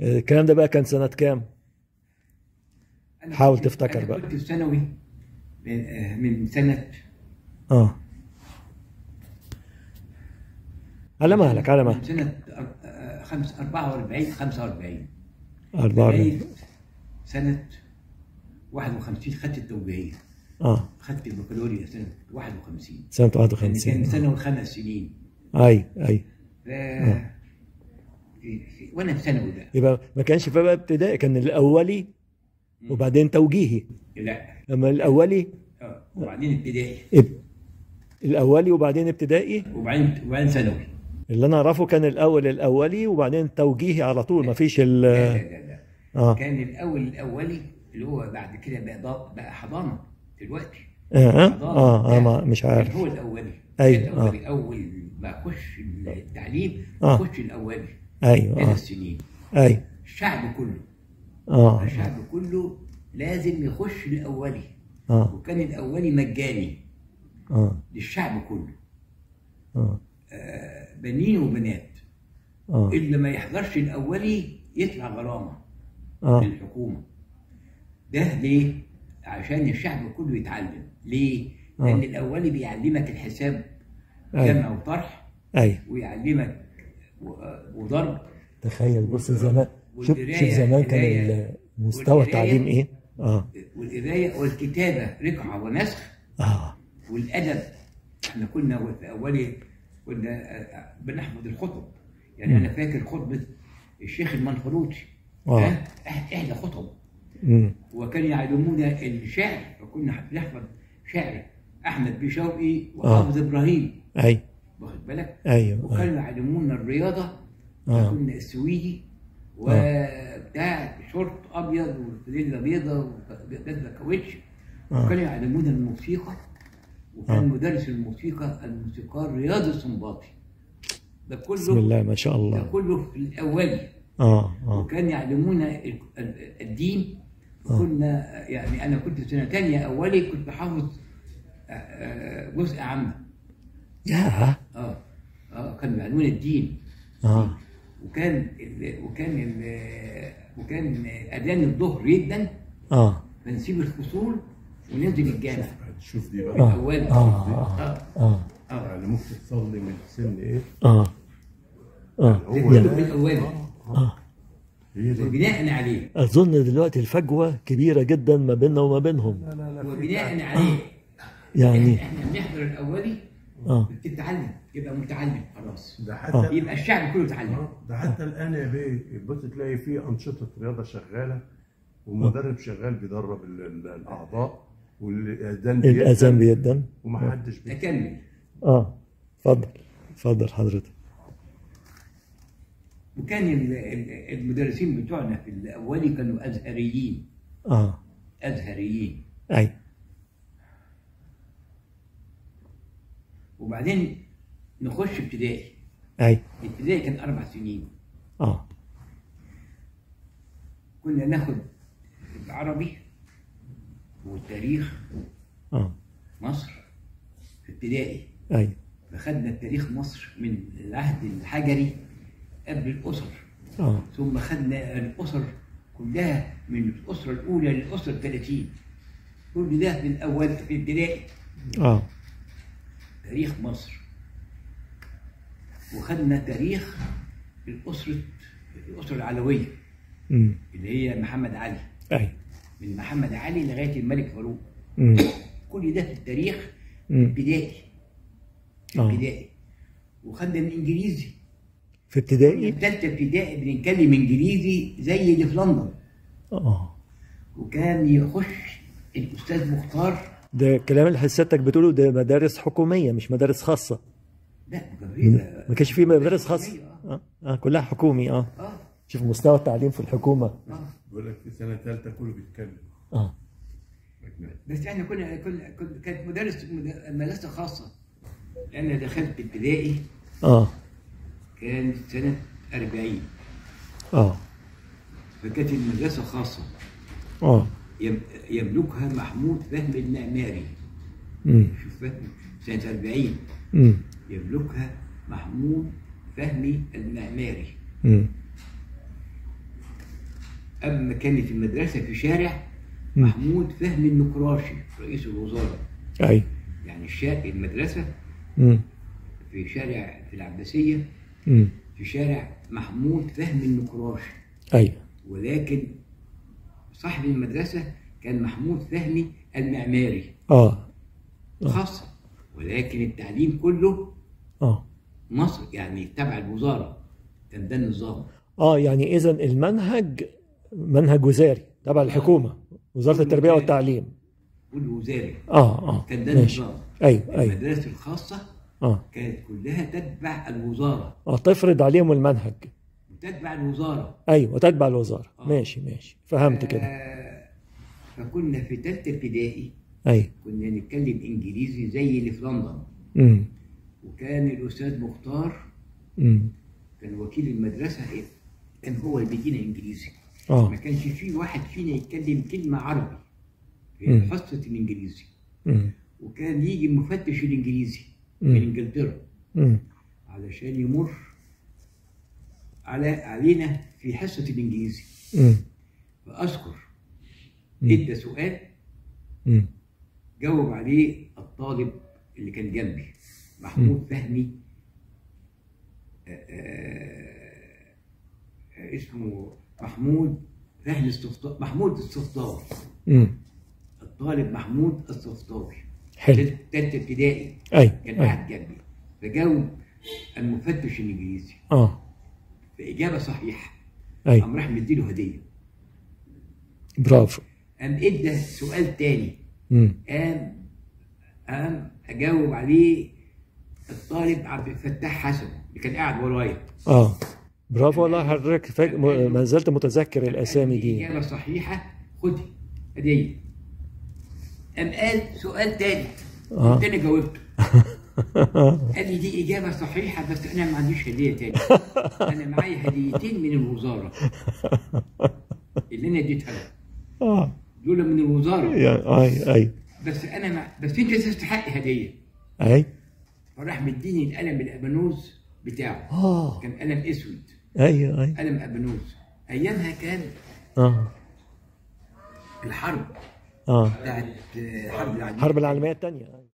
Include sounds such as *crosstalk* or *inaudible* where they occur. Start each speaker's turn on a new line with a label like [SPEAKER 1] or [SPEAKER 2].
[SPEAKER 1] الكلام ده بقى كان سنة كام؟ حاول تفتكر بقى.
[SPEAKER 2] كنت في ثانوي من, آه، من سنة
[SPEAKER 1] آه. على مهلك على مهلك.
[SPEAKER 2] آه، خمس 44 45
[SPEAKER 1] 44
[SPEAKER 2] لغاية سنة 51 خدت التوجيهية.
[SPEAKER 1] آه.
[SPEAKER 2] خدت البكالوريا سنة 51
[SPEAKER 1] سنة
[SPEAKER 2] يعني كان
[SPEAKER 1] 51
[SPEAKER 2] سنة وخمس سنين.
[SPEAKER 1] اي أي.
[SPEAKER 2] ف... في- في- وأنا في ثانوي بقى.
[SPEAKER 1] يبقى ما كانش في بقى ابتدائي كان الاولي وبعدين توجيهي.
[SPEAKER 2] لا.
[SPEAKER 1] أما الاولي
[SPEAKER 2] آه وبعدين ابتدائي.
[SPEAKER 1] اب... الاولي وبعدين ابتدائي.
[SPEAKER 2] وبعدين وبعدين ثانوي.
[SPEAKER 1] اللي أنا أعرفه كان الأول الأولي وبعدين توجيهي على طول ما فيش ال
[SPEAKER 2] لا لا لا, لا.
[SPEAKER 1] آه.
[SPEAKER 2] كان الأول الأولي اللي هو بعد كده بقى بقى حضانة دلوقتي.
[SPEAKER 1] آه
[SPEAKER 2] حضانة.
[SPEAKER 1] آه, آه ما مش عارف.
[SPEAKER 2] هو
[SPEAKER 1] الأولي.
[SPEAKER 2] كان الأولي اول ما أخش التعليم
[SPEAKER 1] آه.
[SPEAKER 2] أخش الأولي.
[SPEAKER 1] أيوه آه.
[SPEAKER 2] ثلاث سنين
[SPEAKER 1] أيوه.
[SPEAKER 2] الشعب كله.
[SPEAKER 1] آه.
[SPEAKER 2] الشعب كله لازم يخش الاولي
[SPEAKER 1] آه.
[SPEAKER 2] وكان الاولي مجاني.
[SPEAKER 1] آه.
[SPEAKER 2] للشعب كله.
[SPEAKER 1] آه.
[SPEAKER 2] آه، بنين وبنات.
[SPEAKER 1] آه.
[SPEAKER 2] اللي ما يحضرش الاولي يدفع غرامة
[SPEAKER 1] آه.
[SPEAKER 2] للحكومه ده ليه؟ عشان الشعب كله يتعلم. ليه؟
[SPEAKER 1] آه.
[SPEAKER 2] لأن الاولي بيعلمك الحساب
[SPEAKER 1] أيوة.
[SPEAKER 2] جمع وطرح
[SPEAKER 1] أيوه.
[SPEAKER 2] ويعلمك وضرب.
[SPEAKER 1] تخيل بص زمان شوف شوف زمان كان مستوى التعليم إيه؟ آه.
[SPEAKER 2] والقراية والكتابة رقعة ونسخ.
[SPEAKER 1] آه.
[SPEAKER 2] والأدب. إحنا كنا في اولي كنا آه، بنحفظ الخطب. يعني أنا فاكر خطبة الشيخ المنخلوطي
[SPEAKER 1] آه.
[SPEAKER 2] إح- احدى خطب. وكانوا يعلمونا الشعر. فكنا بنحفظ شعر أحمد بن شوقي وحافظ إبراهيم.
[SPEAKER 1] أي.
[SPEAKER 2] واخد بالك؟
[SPEAKER 1] أيوه
[SPEAKER 2] وكانوا
[SPEAKER 1] أيوة.
[SPEAKER 2] يعلمونا الرياضة
[SPEAKER 1] آه.
[SPEAKER 2] كنا السويدي وبتاع شورت أبيض وفانيلا بيضه وجزمة كاوتش.
[SPEAKER 1] آه.
[SPEAKER 2] وكانوا يعلمونا الموسيقى وكان
[SPEAKER 1] آه.
[SPEAKER 2] مدرس الموسيقى الموسيقار رياض السنباطي ده كله
[SPEAKER 1] بسم الله ما شاء
[SPEAKER 2] ده
[SPEAKER 1] الله
[SPEAKER 2] كله في الاولي
[SPEAKER 1] آه آه.
[SPEAKER 2] وكان يعلمونا ال- ال- الدين. كنا يعني أنا كنت في سنة ثانية أولي كنت حافظ آه، آه، جزء عامه
[SPEAKER 1] يا
[SPEAKER 2] آه. آه كانوا يعلمونا الدين.
[SPEAKER 1] آه.
[SPEAKER 2] وكان ال وكان ال وكان أذان الظهر جدا.
[SPEAKER 1] آه.
[SPEAKER 2] بنسيب الفصول وننزل الجامع.
[SPEAKER 3] شوف دي بقى.
[SPEAKER 1] آه.
[SPEAKER 2] الأول.
[SPEAKER 1] آه.
[SPEAKER 2] آه.
[SPEAKER 1] آه.
[SPEAKER 2] آه.
[SPEAKER 3] يعني ممكن تصلي من سن
[SPEAKER 1] إيه؟
[SPEAKER 3] آه.
[SPEAKER 2] آه.
[SPEAKER 1] يعني
[SPEAKER 2] في
[SPEAKER 3] الأول. آه.
[SPEAKER 2] وبناء عليه.
[SPEAKER 1] أظن دلوقتي الفجوة كبيرة جدا ما بيننا وما بينهم.
[SPEAKER 3] لا لا لا
[SPEAKER 2] وبناء عليه.
[SPEAKER 1] يعني
[SPEAKER 2] إحنا بنحضر الاولي
[SPEAKER 1] آه.
[SPEAKER 2] بتتعلم يبقى متعلم خلاص.
[SPEAKER 3] ده حتى
[SPEAKER 2] يبقى الشعب كله اتعلم.
[SPEAKER 3] آه، ده حتى الآن يا بيه بص تلاقي في أنشطة رياضة شغالة ومدرب شغال بيدرب ال- ال- الأعضاء والأذان بيأذن
[SPEAKER 1] الأذان بيدن.
[SPEAKER 3] ومحدش.
[SPEAKER 2] أكمل.
[SPEAKER 1] آه. اتفضل. اتفضل حضرتك.
[SPEAKER 2] وكان ال- ال- المدرسين بتوعنا في الاولي كانوا أزهريين.
[SPEAKER 1] آه.
[SPEAKER 2] أزهريين.
[SPEAKER 1] أي.
[SPEAKER 2] وبعدين نخش ابتدائي.
[SPEAKER 1] أي.
[SPEAKER 2] ابتدائي كان أربع سنين.
[SPEAKER 1] آه.
[SPEAKER 2] كنا ناخد العربي والتاريخ.
[SPEAKER 1] آه.
[SPEAKER 2] مصر في ابتدائي.
[SPEAKER 1] أي.
[SPEAKER 2] فخدنا تاريخ مصر من العهد الحجري قبل الأسر.
[SPEAKER 1] آه.
[SPEAKER 2] ثم خدنا الأسر كلها من الأسرة الأولى للأسرة الثلاثين. كل ده من اول في ابتدائي.
[SPEAKER 1] آه.
[SPEAKER 2] تاريخ مصر. وخدنا تاريخ الأسرة الأسرة العلوية.
[SPEAKER 1] امم
[SPEAKER 2] اللي هي محمد علي.
[SPEAKER 1] أي.
[SPEAKER 2] من محمد علي لغاية الملك فاروق. كل ده في التاريخ ابتدائي
[SPEAKER 1] آه.
[SPEAKER 2] ابتدائي وخدنا الانجليزي
[SPEAKER 1] في ابتدائي؟
[SPEAKER 2] في ثالثه ابتدائي بنتكلم إنجليزي زي اللي في لندن.
[SPEAKER 1] آه.
[SPEAKER 2] وكان يخش الأستاذ مختار
[SPEAKER 1] ده الكلام اللي حسيتك بتقوله ده مدارس حكومية مش مدارس خاصة.
[SPEAKER 2] لا
[SPEAKER 1] ما كانش في مدارس خاصة.
[SPEAKER 2] حكومية،
[SPEAKER 1] آه. آه كلها حكومي آه.
[SPEAKER 2] آه.
[SPEAKER 1] شوف مستوى التعليم في الحكومة.
[SPEAKER 2] آه.
[SPEAKER 3] بيقول لك في سنة ثالثه كله بيتكلم.
[SPEAKER 1] آه.
[SPEAKER 2] بس إحنا كنا كنا كانت مدارس مد- مدرسة خاصة. أنا دخلت ابتدائي.
[SPEAKER 1] آه.
[SPEAKER 2] كان سنة 40
[SPEAKER 1] آه.
[SPEAKER 2] فكانت المدرسة
[SPEAKER 1] خاصة.
[SPEAKER 2] آه. يملكها محمود فهمي المعماري شوف فهمي سنة 40
[SPEAKER 1] امم
[SPEAKER 2] يملكها محمود فهمي المعماري
[SPEAKER 1] امم
[SPEAKER 2] أما كانت المدرسة في شارع
[SPEAKER 1] مم.
[SPEAKER 2] محمود فهمي النقراشي رئيس الوزارة.
[SPEAKER 1] أي.
[SPEAKER 2] يعني الشارع المدرسة
[SPEAKER 1] مم.
[SPEAKER 2] في شارع في العباسية.
[SPEAKER 1] مم.
[SPEAKER 2] في شارع محمود فهمي النقراشي
[SPEAKER 1] أي.
[SPEAKER 2] ولكن صاحب المدرسة كان محمود فهمي المعماري.
[SPEAKER 1] آه.
[SPEAKER 2] خاصة. ولكن التعليم كله
[SPEAKER 1] آه.
[SPEAKER 2] مصر يعني تبع الوزارة. كان ده النظام.
[SPEAKER 1] آه يعني إذا المنهج منهج وزاري تبع الحكومة وزارة التربية والتعليم.
[SPEAKER 2] كله وزاري
[SPEAKER 1] آه آه.
[SPEAKER 2] كان ده النظام.
[SPEAKER 1] أيوه أيوه.
[SPEAKER 2] المدارس الخاصة
[SPEAKER 1] آه.
[SPEAKER 2] كانت كلها تتبع الوزارة.
[SPEAKER 1] آه تفرض عليهم المنهج.
[SPEAKER 2] وتتبع الوزارة.
[SPEAKER 1] أيوه تتبع الوزارة.
[SPEAKER 2] آه.
[SPEAKER 1] ماشي ماشي. فهمت كده.
[SPEAKER 2] آه، فكنا في ثالثه ابتدائي.
[SPEAKER 1] أيوه.
[SPEAKER 2] كنا نتكلم إنجليزي زي اللي في لندن.
[SPEAKER 1] امم
[SPEAKER 2] وكان الأستاذ مختار
[SPEAKER 1] امم
[SPEAKER 2] كان وكيل المدرسة إيه؟ كان هو اللي بيدينا إنجليزي.
[SPEAKER 1] آه.
[SPEAKER 2] ما كانش في واحد فينا يتكلم كلمة عربي. في. حصه الإنجليزي.
[SPEAKER 1] امم
[SPEAKER 2] وكان يجي مفتش الإنجليزي
[SPEAKER 1] مم.
[SPEAKER 2] من إنجلترا.
[SPEAKER 1] امم
[SPEAKER 2] علشان يمر على علينا في
[SPEAKER 1] حصة
[SPEAKER 2] الإنجليزي.
[SPEAKER 1] فأذكر.
[SPEAKER 2] إدى سؤال جاوب عليه الطالب اللي كان جنبي محمود فهمي آه، آه، آه، اسمه محمود فهمي الصفطاوي محمود الصفطاوي الطالب محمود الصفطاوي
[SPEAKER 1] حلو.
[SPEAKER 2] ثالثه ابتدائي كان قاعد جنبي. فجاوب المفتش الإنجليزي.
[SPEAKER 1] آه.
[SPEAKER 2] باجابه صحيحة.
[SPEAKER 1] أي.
[SPEAKER 2] قام راح مديله هدية.
[SPEAKER 1] برافو.
[SPEAKER 2] قام إدى سؤال تاني. قام قام أجاوب عليه الطالب عبد الفتاح حسن اللي كان قاعد ورايا
[SPEAKER 1] آه. برافو والله حضرتك. فاك... م- ما زلت متذكر
[SPEAKER 2] الأسامي
[SPEAKER 1] دي.
[SPEAKER 2] إجابة صحيحة. خدي هدية. قام قال سؤال تاني.
[SPEAKER 1] آه.
[SPEAKER 2] قلت أنا جاوبته. *laughs* *laughs* قال لي دي إجابة صحيحة بس أنا ما عنديش هدية تاني *laughs* أنا معايا هديتين من الوزارة. اللي أنا اديتها له
[SPEAKER 1] آه.
[SPEAKER 2] دول من
[SPEAKER 1] الوزارة. أي أي.
[SPEAKER 2] بس أنا ما بس أنت تستحق هدية.
[SPEAKER 1] أي.
[SPEAKER 2] فراح مديني القلم الابانوز بتاعه.
[SPEAKER 1] آه.
[SPEAKER 2] كان قلم أسود.
[SPEAKER 1] أيوه أي.
[SPEAKER 2] قلم ابانوز أيامها كان
[SPEAKER 1] آه.
[SPEAKER 2] الحرب.
[SPEAKER 1] آه.
[SPEAKER 2] بتاعت حرب العالمية.
[SPEAKER 1] الحرب العالمية الثانية